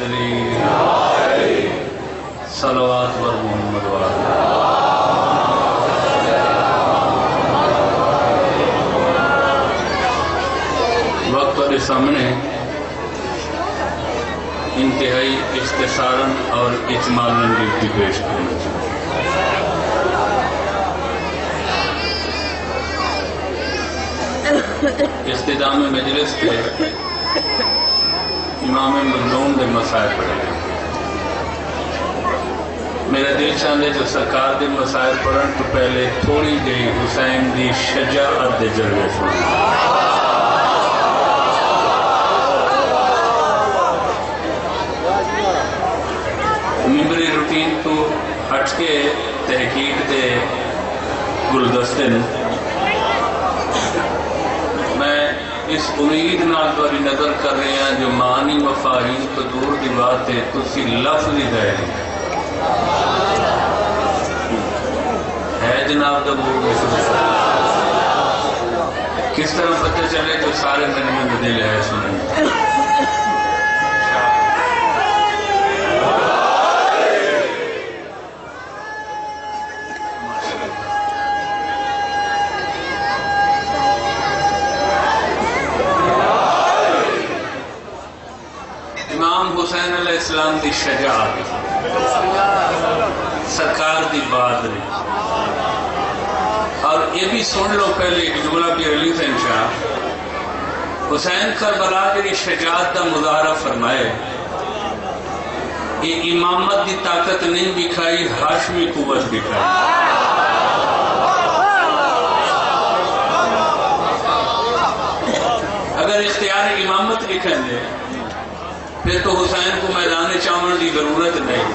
حیدری صلوات بر محمد والا وقت والے سامنے انتہائی اختصاراً اور اجمالاً ڈیوٹی پیش کرنا چاہیے اختتام مجلس کے امام مظلوم دے مسائل پڑھے میرا دل چاہتے جو سرکار دے مسائل پڑھن تو پہلے تھوڑی دے حسین دی شجاعت دے جلوے سنیں ممبری روٹین تو ہٹ کے تحقیق دے گلدستے نے میں اس امید نال تاری نظر کر رہے ہیں جو معنی مفاہیم تو دور دی بات ہے، تسی لفظ ہی دے ہے جناب دا بول کس طرح پتہ چلے جو سارے میں دل ہے سنیں امام حسین السلام دی شجاعت سرکار دی بہادری اور یہ بھی سن لو پہلے ایک جملہ بھی علی حسین شاہ حسین کربلا کی شجاعت دا مظاہرہ فرمائے۔ یہ امامت دی طاقت نہیں دکھائی ہاشمی قوت دکھائی اگر اختیار امامت لکھیں گے پھر تو حسین کو میدان چاون کی ضرورت نہیں۔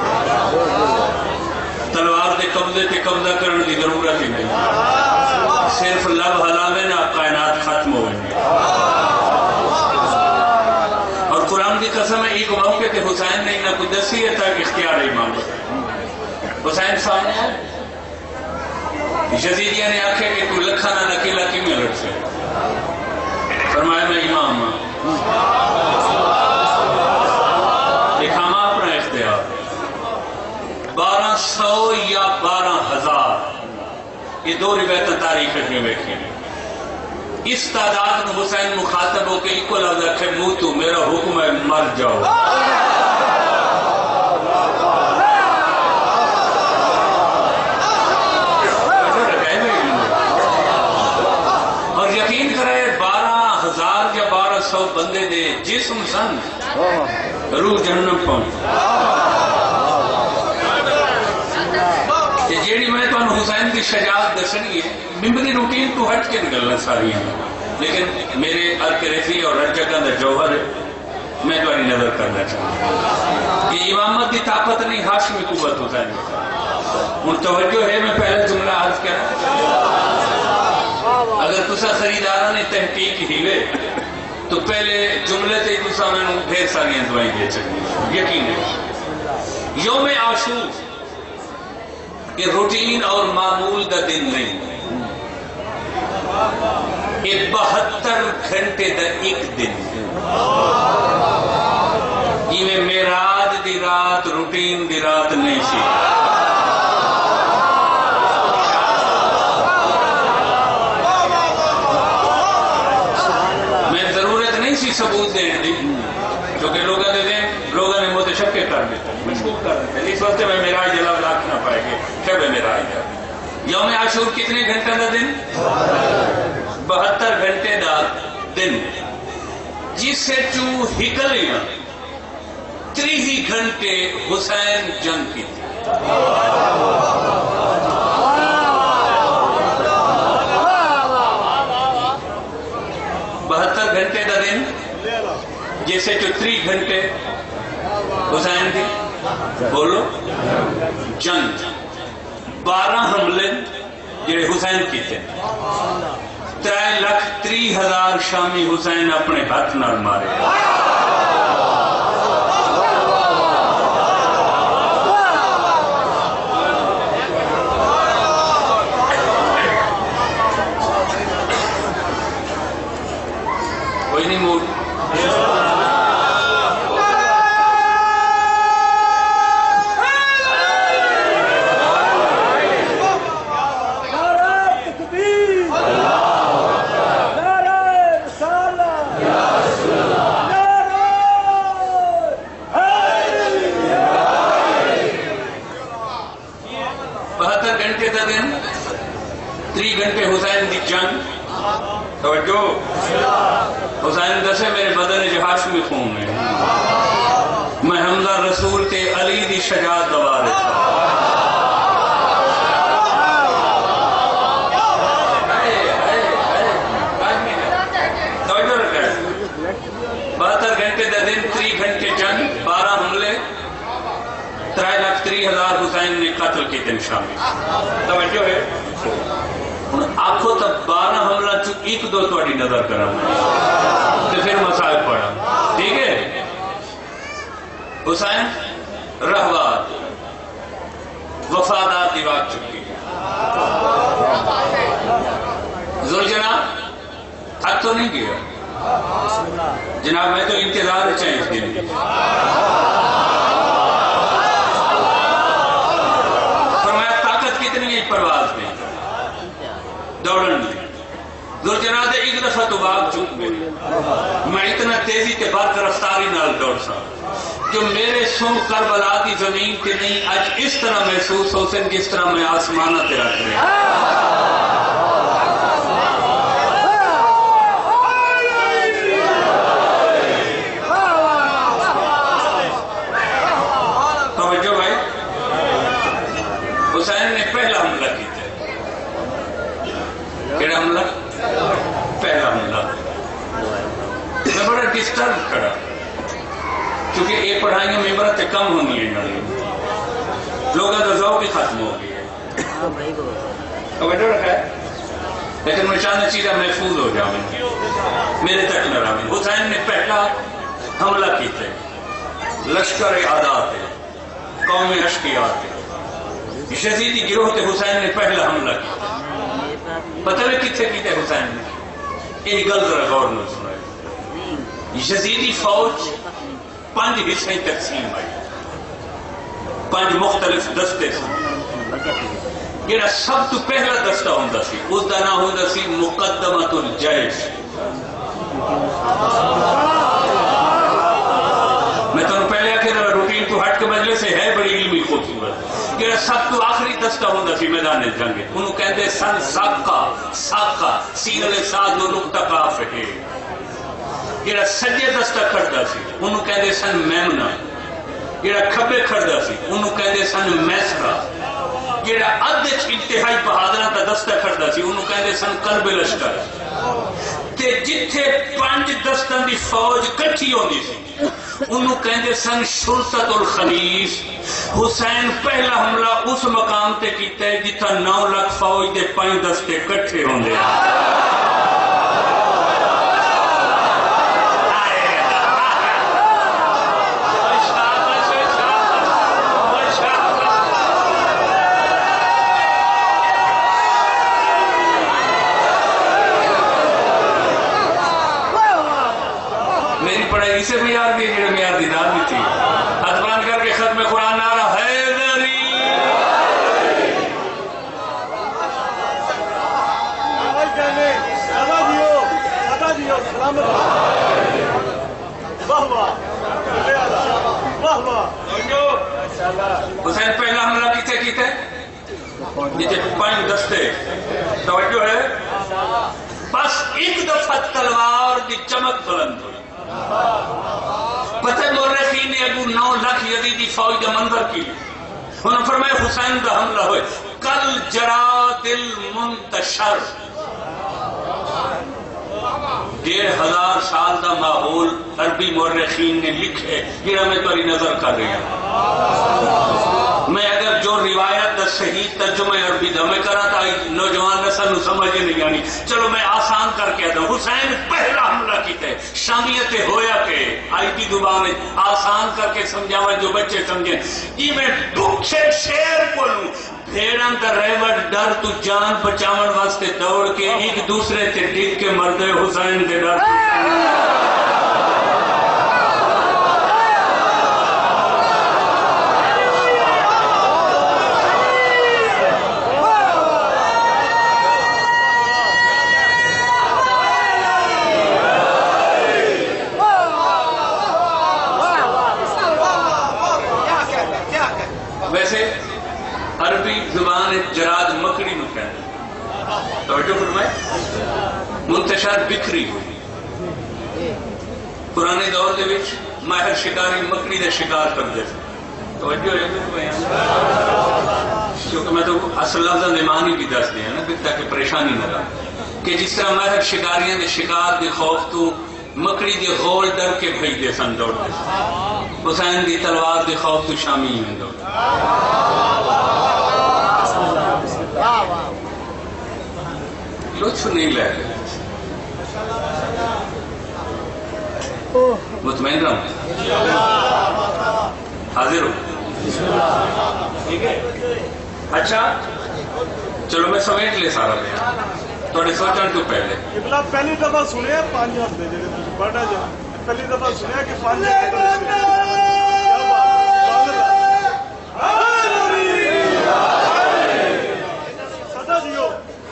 تلوار کے قبضے تے قبضہ کرنے کی ضرورت ہی نہیں۔ صرف لب ہلاوے نہ کائنات ختم ہو گئی اور قرآن کی قسم ہے، ایک موقع تے حسین نے نہ کچھ دسی ہے تاکہ اختیار امامت حسین سامنے ہے یزیدیہ نے آکھے کہ تو لکھا نہ نکیلا کی میں لڑ سے فرمایا، میں امام ہوں دکھاما اپنا اختیار بارہ سو یا بارہ ہزار یہ دو روایت تاریخ میں بیٹھے اس تعداد میں حسین مخاطب ہو کے ایک لفظ رکھے، منہ تو میرا حکم ہے، مر جاؤ۔ اور یقین کرے بارہ ہزار یا بارہ سو بندے دے جسم سن روح جہنم پہنچ کہ جیڑی میں تو حسین کی شجاعت دسنی ہے۔ ممبری روٹین تو ہٹ کے نکلنا ساری ہیں لیکن میرے ارکریفی جی اور ہر جگہ دا جوہر ہے، میں تو نظر کرنا چاہوں۔ کہ امامت کی طاقت نہیں، ہاشمی قوت ہوتا ہے۔ ان توجہ ہے، میں پہلے جملہ عرض کیا اگر تسا خریدارہ نے تحقیق ہیوے تو پہلے جملے تے تسا میں نے ڈھیر ساری دعائیں دے چکی یقین ہے۔ یوم عاشور یہ روٹین اور معمول دا دن نہیں۔ یہ بہتر گھنٹے دا ایک دن۔ یہ میراج دی رات روٹین دی رات نہیں سی۔ میں ضرورت نہیں سی ثبوت دینے دی۔ کیونکہ لوگوں نے دیں لوگوں نے متشکے کر دیتے مشکوک کر دیتے اس وقت میں میرا جلا لاکھ نہ پائے گے شب میرا یوم عاشور کتنے گھنٹے دا دن؟ بہتر گھنٹے دا دن۔ جس سے چو ہکلیاں تری ہی گھنٹے حسین جنگ کی۔ بہتر گھنٹے دا دن۔ جیسے جو تری گھنٹے حسین دی بولو۔ جنگ۔ بارہ حملے جڑے حسین کیتے تر ترائے لکھ تری ہزار شامی حسین اپنے ہاتھ نال مارے کوئی نہیں موڑ اللہ رسول تے علی دی شجاعت دوا رہا بہتر گھنٹے دے دن، تری گھنٹے جنگ، بارہ حملے ترائے لاکھ تری ہزار حسین نے قتل کی دن شامل۔ توجہ ہے؟ آنکھوں تک بارہ حملہ چو ایک دو توڑی نظر کرا تو پھر مسائل پڑا ٹھیک ہے؟ حسین؟ رہوات وفادار کی چکی۔ ذل جناب تو نہیں گیا۔ جناب، میں تو انتظار چاہیں اس دن۔ فرمایا طاقت کتنی ہے پرواز میں، دوڑن میں۔ ذل جناب، ایک دفعہ تو باغ چوک میری میں اتنا تیزی کے بعد رفتاری نال دوڑ سا۔ جو میرے سن کربلا کی زمین کے نہیں، آج اس طرح محسوس ہو سن جس طرح میں آسمانہ تیرا رکھ رہے توجہ بھائی حسین نے پہلا حملہ کیا کیڑا حملہ پہلا حملہ میں بڑا ڈسٹرب کرا کیونکہ یہ پڑھائیاں ممبرہ تے کم ہونی ہیں نالی لوگوں کا ذوق ہی ختم ہو گئی ہے توجہ رکھا ہے۔ لیکن میں چاہنا چیزیں محفوظ ہو جاؤں۔ میرے تک نہ رہا۔ حسین نے پہلا حملہ کیتے لشکر عادات ہے۔ قوم اشکیات ہے۔ شزیدی گروہ تے حسین نے پہلا حملہ کیا پتہ ہے کتنے کیتے حسین نے۔ یہ گل ذرا غور نہ سنائے یزیدی فوج پانچ حصے تقسیم آئی پانچ مختلف دستے سن۔ جڑا سب تو پہلا دستہ ہوندا سی، اس دا نام ہوندا سی مقدمت الجیش میں تو پہلے آخر روٹین تو ہٹ کے بدلے سے ہے، بڑی علمی خوبصورت۔ جڑا سب تو آخری دستہ ہوندا سی میدان جنگ۔ انہوں کہندے سن ساقا ساقا سین علیہ ساد نو نقطہ کاف ہے۔ جڑا سجے دستہ کھڑدا سی، انہوں کہندے سن، میمنا۔ جڑا کھبے کھڑدا سی انہوں کہندے سن میسرا جڑا ادھ وچ انتہائی بہادراں دا دستہ کھڑدا سی انہوں کہندے سن قلب لشکر۔ تے جتھے پانچ دستاں دی فوج کٹھی ہوندی سی انہوں کہندے سن شرطت الخلیف حسین پہلا حملہ اس مقام تے کیتا ہے جتھا نو لاکھ فوج دے پانچ دستے کٹھے ہوندے۔ میری پڑھائی اسے معیار دی جڑے معیار دی دار بھی تھی ہاتھ بلند کر کے ختم قرآن آ رہا حیدری حسین پہلا حملہ کیتے کیتے جیتے پانچ دستے توجہ ہے بس ایک دفعہ تلوار دی چمک بلند ہوئی پتہ مورخین نے ابو نو لاکھ یزیدی فوج کا منظر کی انہوں نے فرمایا حسین کا حملہ ہوئے کل جرات المنتشر ڈیڑھ ہزار سال کا ماحول عربی مورخین نے لکھے، یہ میں تمہاری نظر کر رہی ہوں میں اگر جو روایت دا صحیح ترجمہ عربی دا میں کرا تھا، نوجوان نسل نو سمجھ نہیں آنی۔ چلو میں آسان کر کے آتا ہوں حسین پہلا حملہ کیتے۔ شامیت ہویا کہ آئی کی زبان آسان کر کے سمجھاوا جو بچے سمجھیں۔ جی میں دکھے شیر کو لوں۔ بھیڑاں دا ریوٹ ڈر تو جان بچاون واسطے دوڑ کے ایک دوسرے تے ڈگ کے مردے حسین دے ڈر ہاں ویسے عربی زبان جراد مکڑی نو کہتے ہیں توجہ فرمائے منتشر بکھری ہوئی پرانے دور دے وچ ماہر شکاری مکڑی دے شکار کر دے توجہ ہے۔ کیونکہ میں تو اصل لفظ نمانی بھی دس دیا نا تاکہ پریشانی نہ رہا کہ جس طرح ماہر شکاریاں دے شکار دے خوف تو مکڑی دے غول ڈر کے بھیج دے سن دوڑ دے سن۔ حسین دی تلوار دے خوف تو شامی میں دوڑ لطف نہیں لے رہے مطمئن رہوں حاضر ہو۔ ٹھیک ہے اچھا چلو میں سمیٹ لے سارا بیان تھوڑے سوچن تو پہلے۔ پہلی دفعہ سنیا پانچ جڑے تسی پڑھا جا۔ پہلی دفعہ سنیا کہ پانچ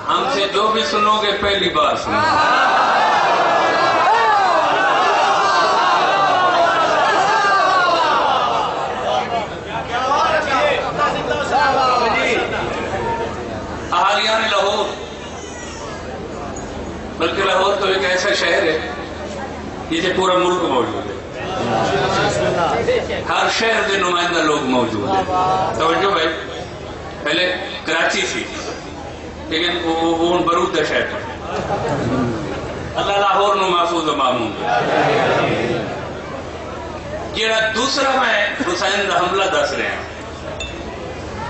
ہم سے جو بھی سنو گے پہلی بار سنو۔ لاہور تو ایک ایسا شہر ہے جسے پورا ملک موجود ہے۔ ہر شہر کے نمائندہ لوگ موجود ہیں۔ توجہ بھائی، پہلے کراچی تھی لیکن وہ برود دا شہر ہے اللہ لاہور نو محفوظ و معمون جڑا دوسرا میں حسین دا حملہ دس رہا ہوں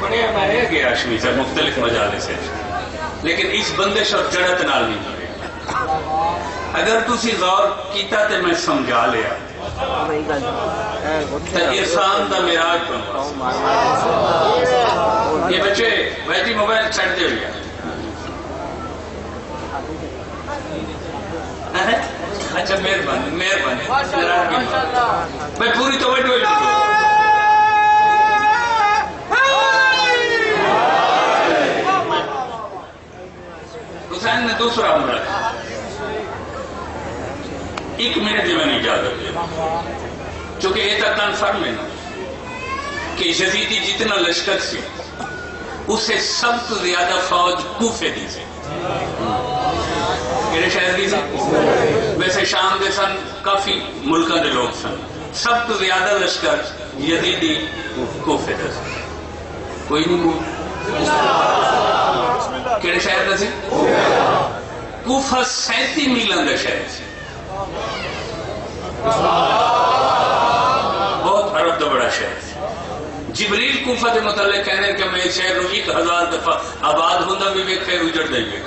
بڑھیا میں ہے گیا اشمی سے مختلف مجالے سے لیکن اس بندش اور جڑت نال نہیں کرے اگر تسی غور کیتا تے میں سمجھا لیا۔ تے عرفان دا معراج بنوا یہ بچے بیٹھی موبائل چھٹ دے ہوئی اچھا مہربانی مہربانی میں پوری توجہ ہوئی حسین نے دوسرا حملہ کیا ایک منٹ جو میں نے اجازت دیا چونکہ یہ تک کنفرم ہے نا کہ یزیدی جتنا لشکر سے، اسے سب تو زیادہ فوج کوفے دی سے۔ میرے شہر دی جی، سے ویسے شام دے سن کافی ملکہ دے لوگ سن۔ سب تو زیادہ لشکر یزیدی کوفے دے سن۔ کوئی نہیں کو بسم اللہ کہڑے شہر دا سی کوفہ سینتی میلوں دا شہر سی بہت عرب دا بڑا شہر جبریل کوفہ دے متعلق کہنے کہ میں شہر نو ایک ہزار دفعہ آباد ہوندا بھی ویک پھر اجڑ دے ویک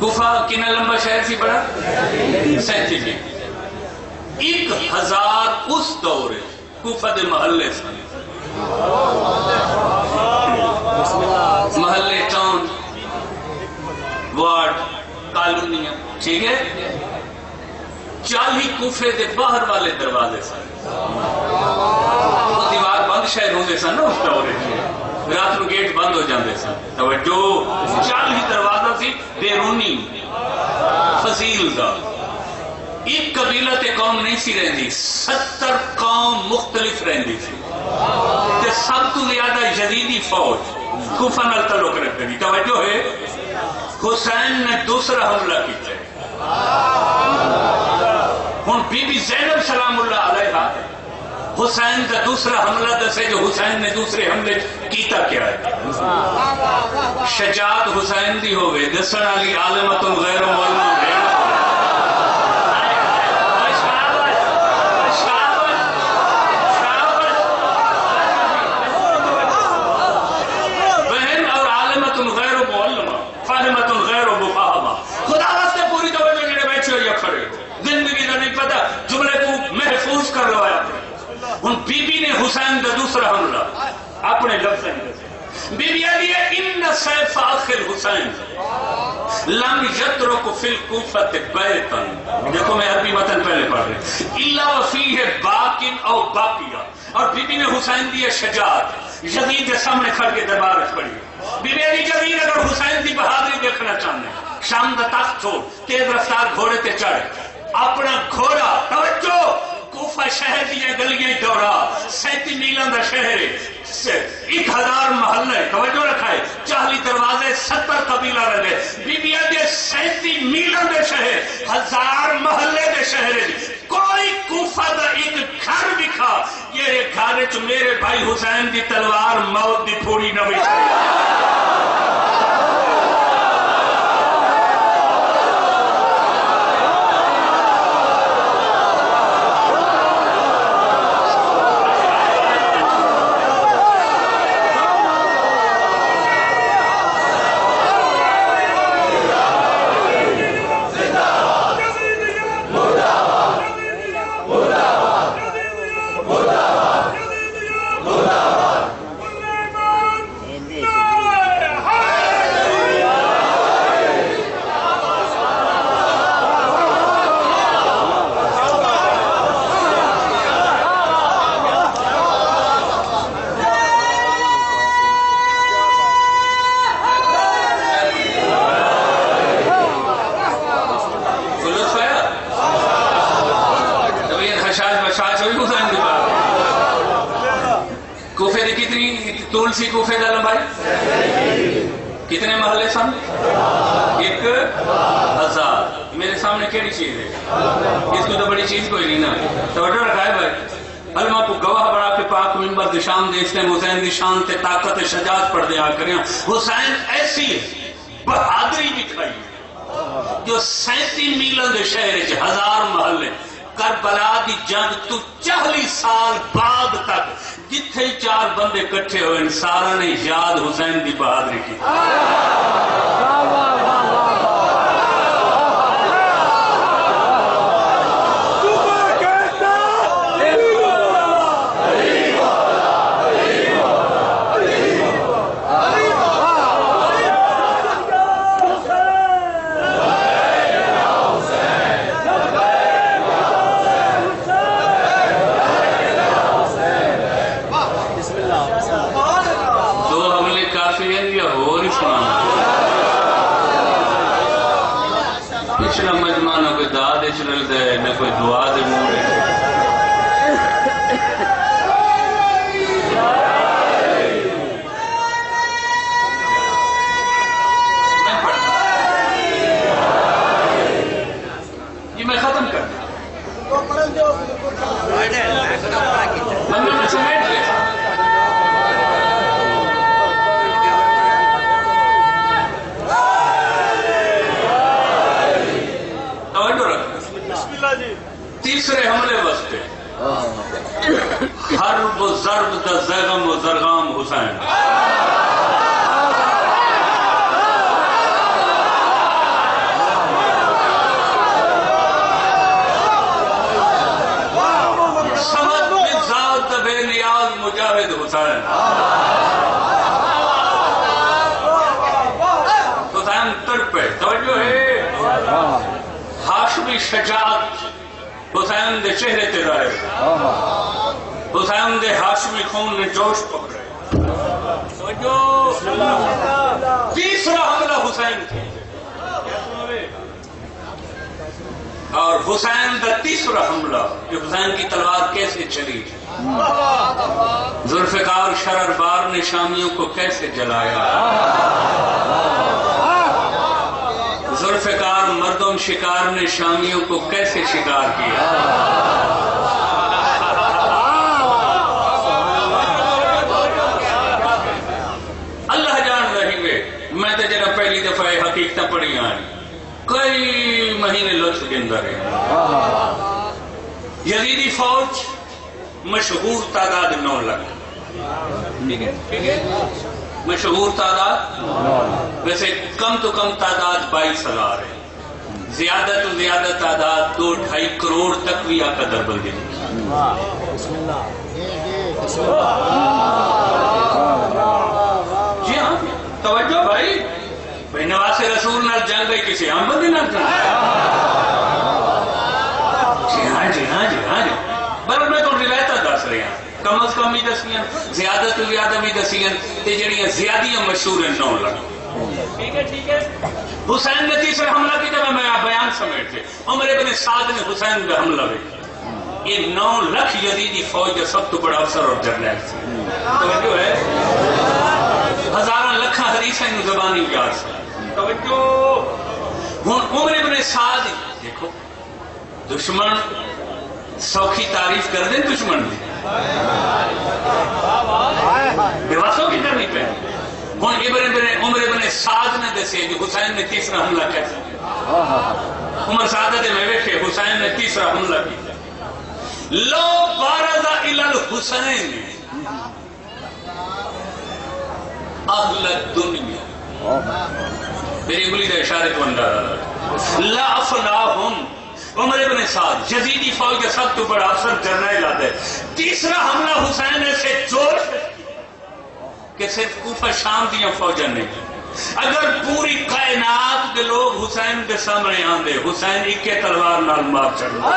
کوفہ کنا لمبا شہر سی بڑا؟ سینتی جی ایک ہزار اس دور کوفہ دے محلے سن محلے، ٹاؤن، وارڈ، کالونیاں، ٹھیک ہے؟ چالی کوفے دے باہر والے دروازے سن۔ دیوار بند شہر ہوندے سن نا، اس دورے رات نو گیٹ بند ہو جاندے سن۔ توجہ چالی دروازہ سی بیرونی۔ فضیل دا ایک قبیلہ تے قوم نہیں سی رہندی، ستر قوم مختلف رہندی سی۔ تے سب تو زیادہ یزیدی فوج کوفہ نال تعلق رکھتے دی توجہ ہے؟ حسین نے دوسرا حملہ کیتا ہے ہن بی بی زینب سلام اللہ علیہ حسین کا دوسرا حملہ دسے جو حسین نے دوسرے حملے کیتا کیا ہے۔ شجاعت حسین دی ہوئے دسن علی عالمت غیر معلوم ہے بہن اور عالمت غیر معلمہ فاہمت غیر مفاہمہ خدا واسطے پوری توجہ جڑے بیٹھے ہو یا کھڑے ہو زندگی کا نہیں پتا جملے کو محفوظ کر لو آیا ہن بی بی نے حسین کا دوسرا حملہ اپنے لفظ بی بی علی ان سیف آخر حسین۔ لم یترک فی الکوفت بیتن دیکھو میں عربی متن پہلے پڑھ رہے الا وفیہ باقن او باقیہ۔ اور بی بی نے حسین دی شجاعت۔ یزید کے سامنے کھڑ کے دربار وچ پڑھی۔ بی بی علی جبیر اگر حسین دی بہادری دیکھنا چاہنے، شام دا تخت چھوڑ تیز رفتار گھوڑے تے چڑھ۔ اپنا گھوڑا، توجہ! کوفہ شہر دیا گلیاں دوڑا سینتی میلوں دا شہر ہے۔ ایک ہزار محلے توجہ رکھا ہے چالی دروازے ستر قبیلہ رہے۔ بیبیا دے سینتی میلوں دے شہر ہزار محلے دے شہر کوئی کوفہ دا ایک گھر دکھا۔ یہ گھر چ میرے بھائی حسین دی تلوار موت دی پھوڑی نہ بچائی فلوس پایا تو یہ خشاش بشاش ہوئی حسین دی بات کوفے کتنی طول سی کوفے دا لمبائی کتنے محلے سن؟ ایک ہزار۔ میرے سامنے کیڑی چیز ہے؟ اس کو تو بڑی چیز کوئی نہیں نا۔ توجہ رکھا ہے بھائی۔ علماء کو گواہ بڑا کے پاک ممبر دی شان دے اس نے حسین دی شان تے طاقت شجاعت پڑھ دیا کریں حسین ایسی ہے، بہادری دکھائی جو سینتی میلوں دے شہر ہزار محلے کربلا دی جنگ تو چالی سال بعد تک جتھے چار بندے کٹھے ہوئے سارا نے یاد حسین دی بہادری کی دو حملے کافی ہیں یا ہو نہیں سنا پچھلا مجمع نہ کوئی داد چل دے نہ کوئی دعا دے منہ دے میں پڑھتا یہ میں ختم کر دوں بندہ میں سمیٹ لے توجہ رکھ بسم اللہ جی تیسرے حملے وستے حرب و ضرب دا زیغم و زرغام حسین سمجھ بزاد دا بے نیاز مجاہد حسین حسین تڑپے توجہ ہے ہاشمی شجاعت حسین دے چہرے تے رہے۔ حسین دے ہاشمی خون نے جوش پکڑے۔ تیسرا حملہ حسین تھی اور حسین کا تیسرا حملہ کہ حسین کی تلوار کیسے چلی۔ ذوالفقار شرر بار نے شامیوں کو کیسے جلایا۔ ذوالفقار مردم شکار نے شامیوں کو کیسے شکار کیا؟ اللہ جان رہی وے میں تو جرا پہلی دفعہ حقیقت پڑھی آئی کئی مہینے لطف کے اندر ہے یزیدی فوج مشہور تعداد نو لاکھ۔ مشہور تعداد؟ ویسے کم تو کم تعداد بائیس ہزار ہے۔ زیادہ تو زیادہ تعداد دو ڈھائی کروڑ تک بھی آپ کا در بل گئی۔ جی ہاں توجہ بھائی۔ بھائی نواز رسول نال جنگ گئی کسی عام بندے نال جنگ جی ہاں جی ہاں جی ہاں جی۔ بل میں تو روایت دس رہا کم از کم بھی دسیاں زیادہ تو زیادہ بھی دسیاں تے جڑیاں زیادیاں مشہور ہیں نو لگ حسین نے تیسرا حملہ کی جب میں بیان سمیٹ تھے عمر ابن سعد نے حسین پہ حملہ بھی یہ نو لکھ یزیدی فوج کا سب تو بڑا افسر اور جرنیل تھی توجہ ہے؟ ہزارہ لکھا حدیث ہے زبانی یاد سے توجہ۔ ہوں عمر ابن سعد دیکھو دشمن سوکھی تعریف کر دیں دشمن دی۔ بیواسوں کی کرنی پہ۔ ہوں ابن ابن عمر ابن سعد نے دسے جو حسین نے تیسرا حملہ کیا۔ عمر سعادت میں بیٹھے حسین نے تیسرا حملہ کیا۔ لو بارزا الحسین اہل دنیا میری انگلی کا اشارے کو اندازہ۔ لا افلاہم عمر ابن سعد یزیدی فوج کا سب تو بڑا افسر جرنیل آتا ہے تیسرا حملہ حسین سے چور کہ صرف کوفہ شام دیا فوجن نے اگر پوری کائنات کے لوگ حسین کے سامنے آندے، حسین اکے تلوار نال مار چڑھنا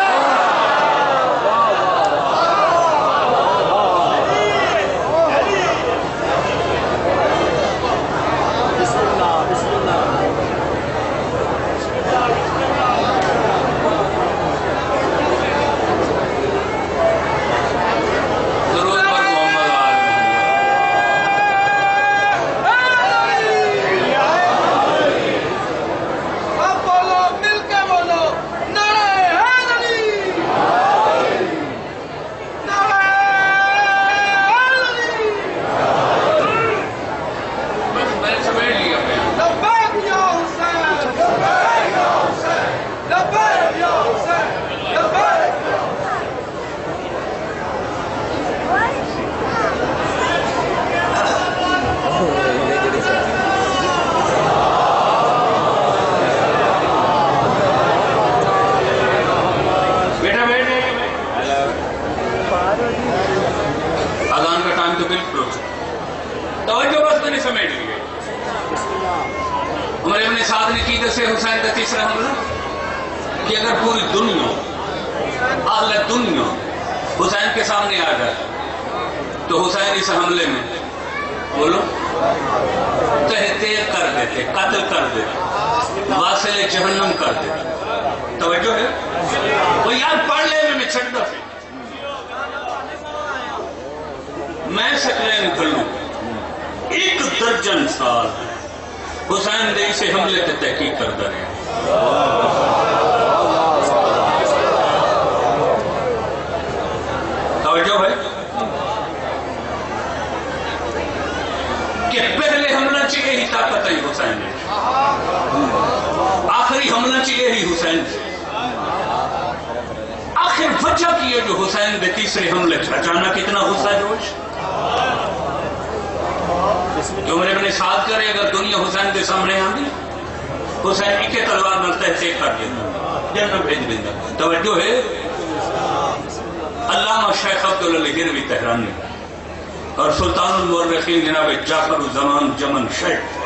المورخین جناب جعفر الزمان جمن شیخ۔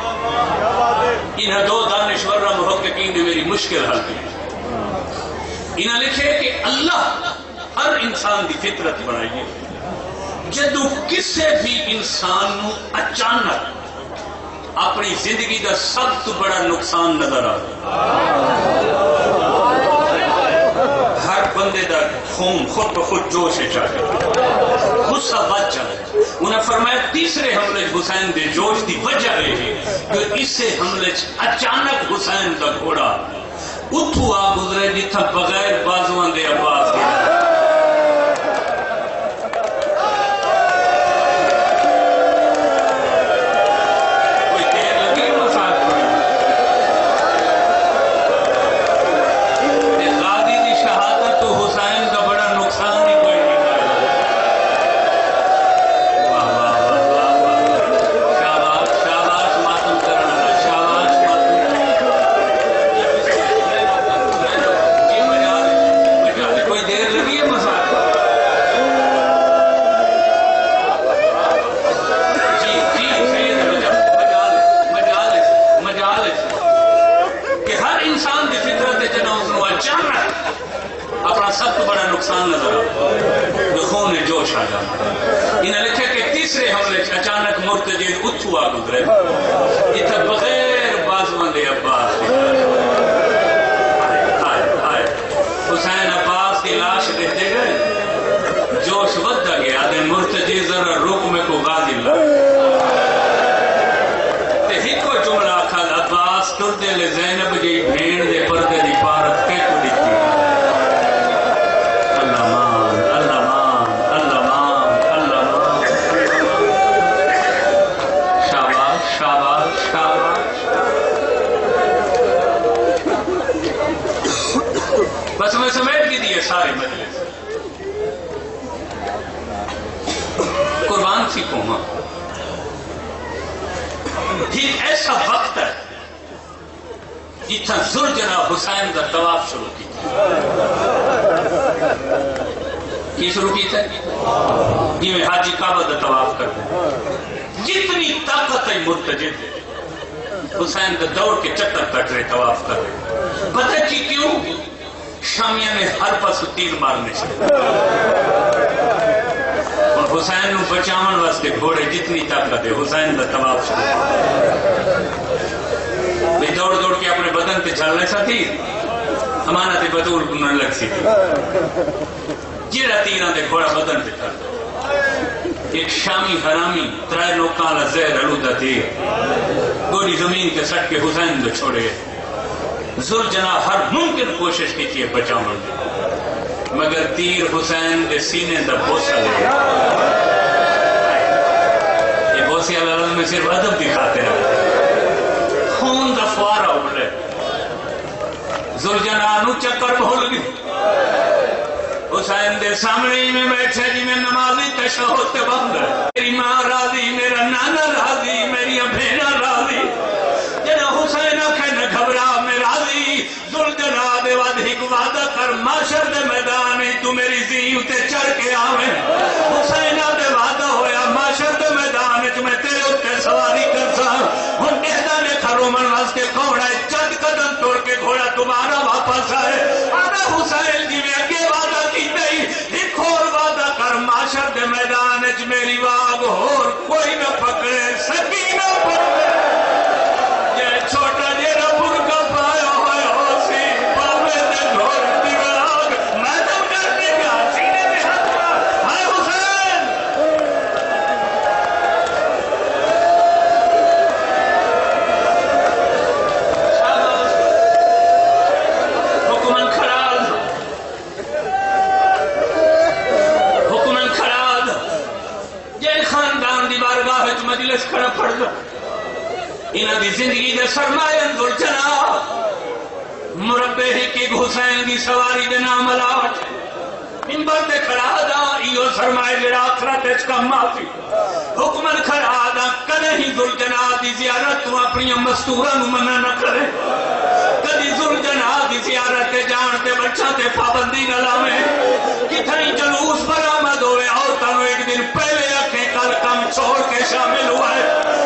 انہیں دو دانشور محققین نے میری مشکل حل کی۔ انہیں لکھے کہ اللہ ہر انسان دی فطرت بنائی ہے جدو کسے بھی انسان نو اچانک اپنی زندگی دا سب تو بڑا نقصان نظر آ بندے دا خون خود بخود جوش چاہے غصہ بچ جائے۔ انہیں فرمایا، تیسرے حملے حسین دے جوش دی وجہ ہے کہ اس سے حملے اچانک حسین دا گھوڑا اتھو آ گزرے جتھا بغیر بازوان دے عباس نقصان نظر آتا دکھوں میں جوش آ جاتا انہیں لکھے کہ تیسرے حملے اچانک مرتجد اتھوا آ یہ تھا بغیر بازوان دے عباس حسین عباس کی لاش دیتے گئے۔ جوش بدھا گیا دن مرتجی ذرا رک میں کو غازی لگ تے ہی کو جملہ کھا عباس ٹردے قربان سی قوما پھر ایسا وقت ہے جتنا زر جناب حسین کا طواف شروع کیا کی شروع کیتا ہے جی میں حاجی کعبہ کا طواف کرتے ہیں جتنی طاقت ہے مرتجد، حسین کا دوڑ کے چکر کٹ رہے طواف کر رہے۔ پتہ کی کیوں؟ شامیہ نے ہر پاس تیر مارنے سے۔ حسین نو بچاون واسطے گھوڑے جتنی طاقت ہے، حسین کا طواف شروع۔ دوڑ دوڑ کے اپنے بدن پہ چلنے سا تھی امانت بطول کو لگ سی۔ تھی جیڑا دے گھوڑا بدن پہ چل ایک شامی حرامی ترائے لوکاں لا زہر علودہ تھی گوڑی زمین کے سٹ کے حسین دے چھوڑے۔ زر جنا ہر ممکن کوشش کی تھی بچاون دی۔ مگر تیر حسین دے سینے دا بوسا لے یہ بوسی اللہ میں صرف ادب دکھاتے ہیں۔ خون دا فوارا اڑے زلجنانو چکر بھول گئی۔ حسین دے سامنے میں بیٹھے جی میں نمازی تشہد تے بند ہے میری ماں راضی، میرا نانا راضی، میری بھینا راضی جنا حسین آکھے نہ گھبرا میں راضی زلجنا دے ود ہک وعدہ محشر دے میدان میں تو میری زی تے چڑھ کے آویں۔ حسین دے وعدہ ہویا، معاشر دے میدان میں میں تیرے اتے سواری کرسا ہن اہدا نے کھرو من واسطے کوڑا چند قدم توڑ کے گھوڑا تمہارا واپس آئے۔ دن پہلے عقیقہ کم چھوڑ کے شامل ہوا ہے۔